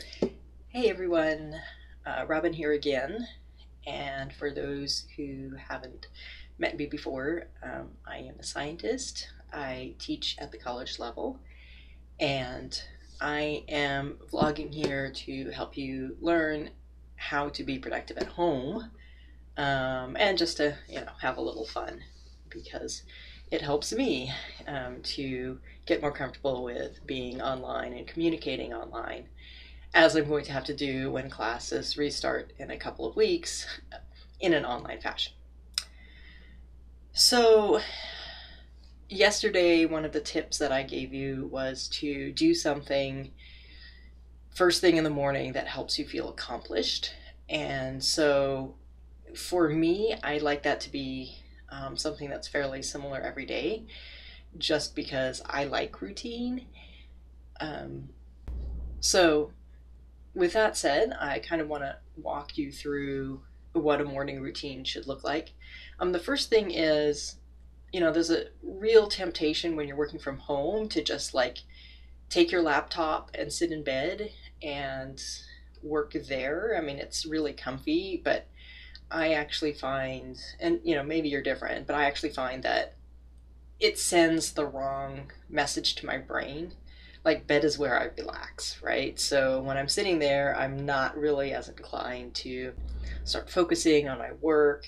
Hey everyone, uh, Robin here again. And for those who haven't met me before, um, I am a scientist. I teach at the college level, and I am vlogging here to help you learn how to be productive at home um, and just to you know have a little fun because it helps me um, to get more comfortable with being online and communicating online as I'm going to have to do when classes restart in a couple of weeks in an online fashion. So, yesterday, one of the tips that I gave you was to do something first thing in the morning that helps you feel accomplished. And so, for me, I like that to be um, something that's fairly similar every day, just because I like routine. Um, so, with that said, I kind of want to walk you through what a morning routine should look like. Um, the first thing is, you know, there's a real temptation when you're working from home to just like take your laptop and sit in bed and work there. I mean, it's really comfy, but I actually find, and you know, maybe you're different, but I actually find that it sends the wrong message to my brain. Like, bed is where I relax, right? So when I'm sitting there, I'm not really as inclined to start focusing on my work.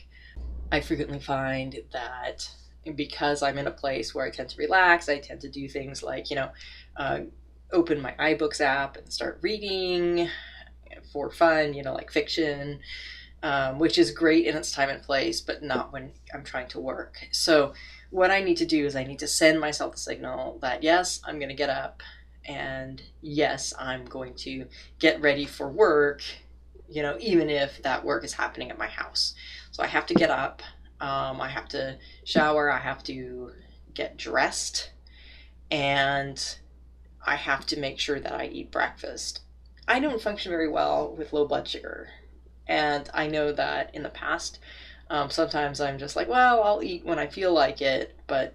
I frequently find that because I'm in a place where I tend to relax, I tend to do things like, you know, uh, open my iBooks app and start reading for fun, you know, like fiction um, which is great in its time and place, but not when I'm trying to work. So, what I need to do is I need to send myself the signal that yes, I'm going to get up, and yes, I'm going to get ready for work, you know, even if that work is happening at my house. So, I have to get up, um, I have to shower, I have to get dressed, and I have to make sure that I eat breakfast. I don't function very well with low blood sugar. And I know that in the past, um, sometimes I'm just like, well, I'll eat when I feel like it, but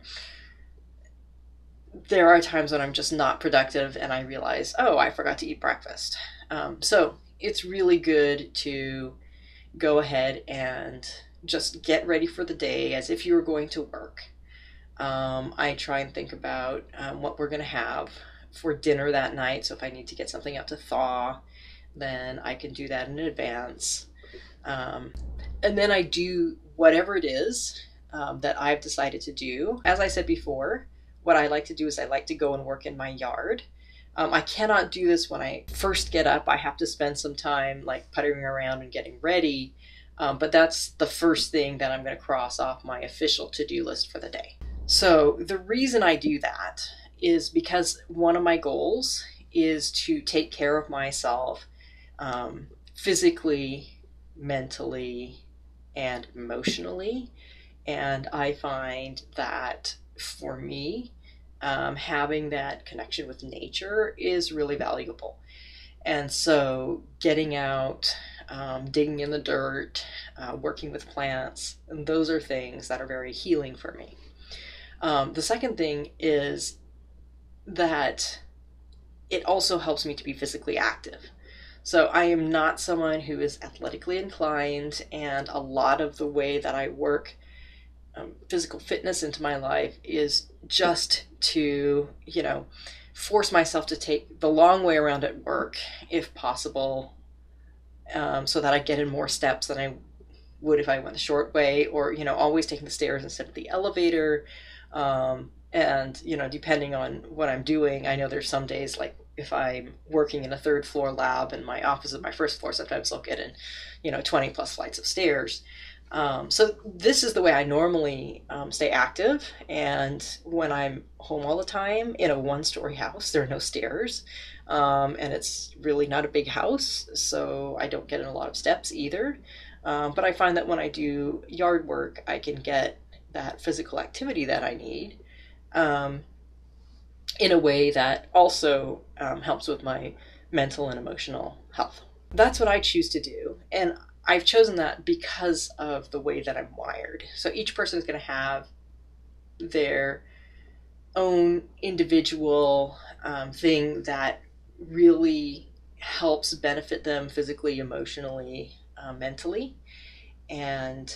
there are times when I'm just not productive and I realize, oh, I forgot to eat breakfast. Um, so it's really good to go ahead and just get ready for the day as if you were going to work. Um, I try and think about um, what we're going to have for dinner that night. So if I need to get something out to thaw, then I can do that in advance. Um, and then I do whatever it is um, that I've decided to do. As I said before, what I like to do is I like to go and work in my yard. Um, I cannot do this when I first get up. I have to spend some time like puttering around and getting ready. Um, but that's the first thing that I'm going to cross off my official to do list for the day. So the reason I do that is because one of my goals is to take care of myself um, physically, mentally, and emotionally. And I find that for me, um, having that connection with nature is really valuable. And so, getting out, um, digging in the dirt, uh, working with plants, and those are things that are very healing for me. Um, the second thing is that it also helps me to be physically active. So I am not someone who is athletically inclined, and a lot of the way that I work um, physical fitness into my life is just to, you know, force myself to take the long way around at work if possible, um, so that I get in more steps than I would if I went the short way, or, you know, always taking the stairs instead of the elevator. Um, and, you know, depending on what I'm doing, I know there's some days like if I'm working in a third floor lab and my office is my first floor, sometimes I'll get in, you know, 20 plus flights of stairs. Um, so this is the way I normally um, stay active. And when I'm home all the time in a one-story house, there are no stairs, um, and it's really not a big house, so I don't get in a lot of steps either. Um, but I find that when I do yard work, I can get that physical activity that I need. Um, in a way that also um, helps with my mental and emotional health. That's what I choose to do. And I've chosen that because of the way that I'm wired. So each person is going to have their own individual um, thing that really helps benefit them physically, emotionally, uh, mentally. And,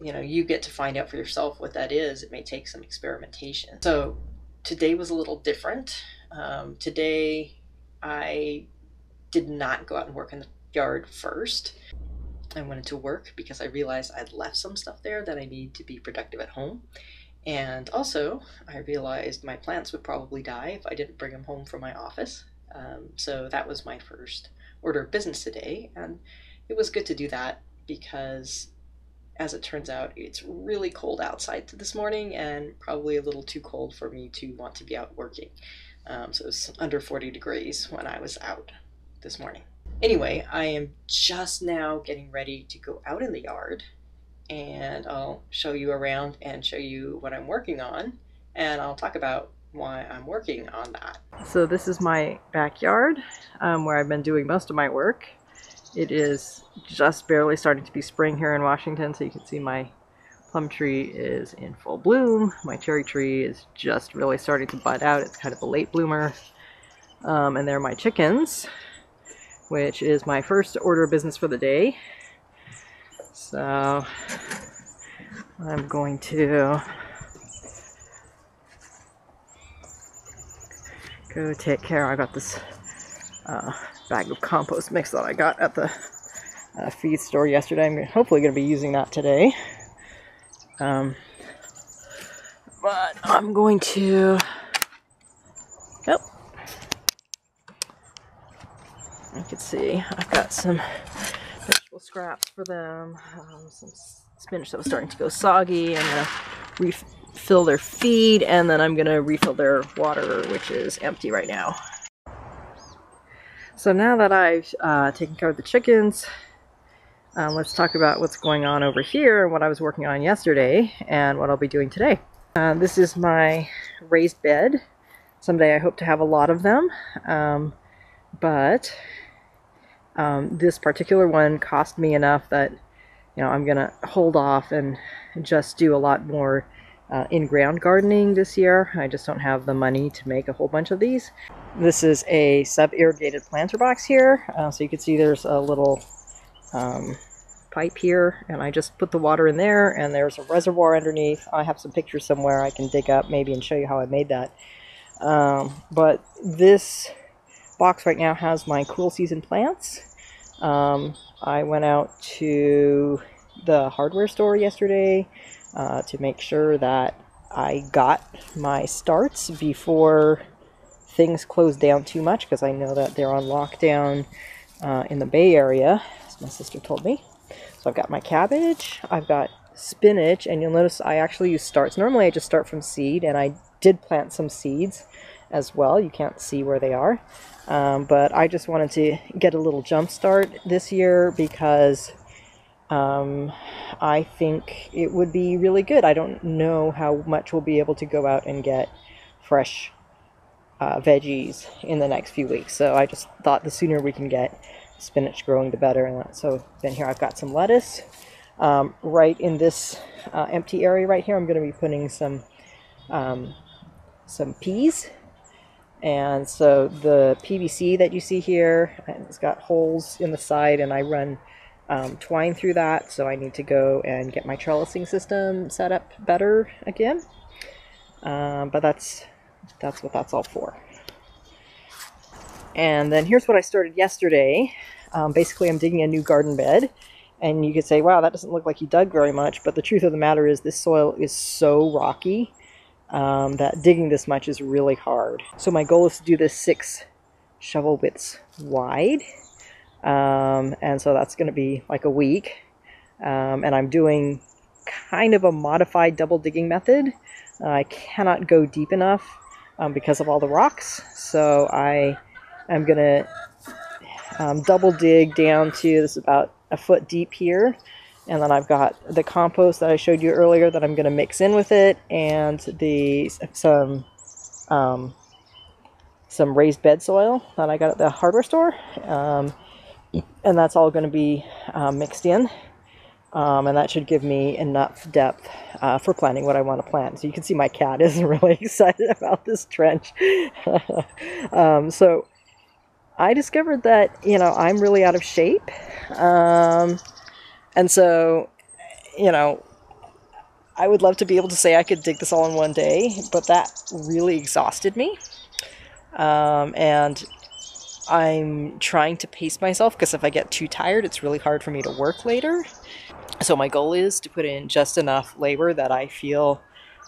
you know, you get to find out for yourself what that is. It may take some experimentation. So today was a little different. Um, today, I did not go out and work in the yard first. I went into work because I realized I'd left some stuff there that I need to be productive at home. And also, I realized my plants would probably die if I didn't bring them home from my office. Um, so that was my first order of business today. And it was good to do that because, as it turns out, it's really cold outside this morning and probably a little too cold for me to want to be out working. Um, so it was under 40 degrees when I was out this morning. Anyway, I am just now getting ready to go out in the yard and I'll show you around and show you what I'm working on and I'll talk about why I'm working on that. So this is my backyard um, where I've been doing most of my work. It is just barely starting to be spring here in Washington so you can see my plum tree is in full bloom. My cherry tree is just really starting to bud out. It's kind of a late bloomer. Um, and there are my chickens, which is my first order of business for the day. So I'm going to go take care. I got this uh, bag of compost mix that I got at the uh, feed store yesterday. I'm hopefully going to be using that today. Um, but I'm going to. Oh, I can see I've got some vegetable scraps for them, um, some spinach that was starting to go soggy. I'm gonna refill their feed, and then I'm gonna refill their water, which is empty right now. So now that I've uh, taken care of the chickens, um, let's talk about what's going on over here and what I was working on yesterday and what I'll be doing today. Uh, this is my raised bed. Someday I hope to have a lot of them, um, but um, this particular one cost me enough that you know I'm gonna hold off and just do a lot more uh, in-ground gardening this year. I just don't have the money to make a whole bunch of these. This is a sub-irrigated planter box here, uh, so you can see there's a little um, pipe here and I just put the water in there and there's a reservoir underneath. I have some pictures somewhere I can dig up maybe and show you how I made that. Um, but this box right now has my cool season plants. Um, I went out to the hardware store yesterday uh, to make sure that I got my starts before things close down too much because I know that they're on lockdown uh, in the Bay Area, as my sister told me. So I've got my cabbage, I've got spinach, and you'll notice I actually use starts. Normally I just start from seed, and I did plant some seeds as well. You can't see where they are. Um, but I just wanted to get a little jump start this year because um, I think it would be really good. I don't know how much we'll be able to go out and get fresh uh, veggies in the next few weeks. So I just thought the sooner we can get spinach growing, the better. And so then here I've got some lettuce. Um, right in this uh, empty area right here, I'm going to be putting some um, some peas. And so the PVC that you see here, it's got holes in the side, and I run um, twine through that. So I need to go and get my trellising system set up better again. Um, but that's that's what that's all for. And then here's what I started yesterday. Um, basically, I'm digging a new garden bed. And you could say, wow, that doesn't look like you dug very much. But the truth of the matter is this soil is so rocky um, that digging this much is really hard. So my goal is to do this six shovel widths wide. Um, and so that's going to be like a week. Um, and I'm doing kind of a modified double digging method. Uh, I cannot go deep enough um, because of all the rocks. So I am going to um, double dig down to this about a foot deep here. And then I've got the compost that I showed you earlier that I'm going to mix in with it and the some um, some raised bed soil that I got at the hardware store. Um, and that's all going to be uh, mixed in. Um, and that should give me enough depth uh, for planting what I want to plant. So you can see my cat is really excited about this trench. um, so I discovered that, you know, I'm really out of shape. And so, you know, I would love to be able to say I could dig this all in one day, but that really exhausted me. Um, and I'm trying to pace myself because if I get too tired, it's really hard for me to work later. So my goal is to put in just enough labor that I feel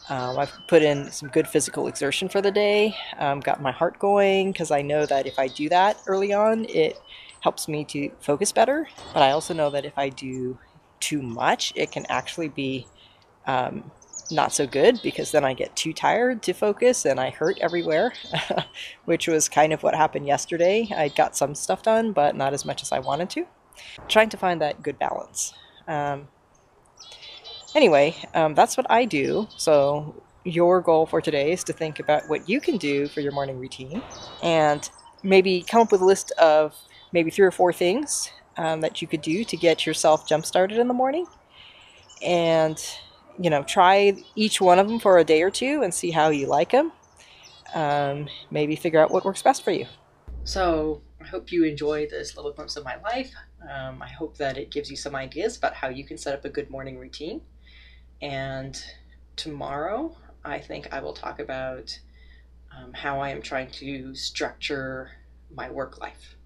um, I've put in some good physical exertion for the day, um, got my heart going because I know that if I do that early on, it helps me to focus better. But I also know that if I do too much, it can actually be um, not so good because then I get too tired to focus and I hurt everywhere, which was kind of what happened yesterday. I got some stuff done, but not as much as I wanted to. Trying to find that good balance. Um, anyway, um, that's what I do. So, your goal for today is to think about what you can do for your morning routine and maybe come up with a list of maybe three or four things um, that you could do to get yourself jump started in the morning. And, you know, try each one of them for a day or two and see how you like them. Um, maybe figure out what works best for you. So, I hope you enjoy this little glimpse of my life. Um, I hope that it gives you some ideas about how you can set up a good morning routine. And tomorrow, I think I will talk about um, how I am trying to structure my work life.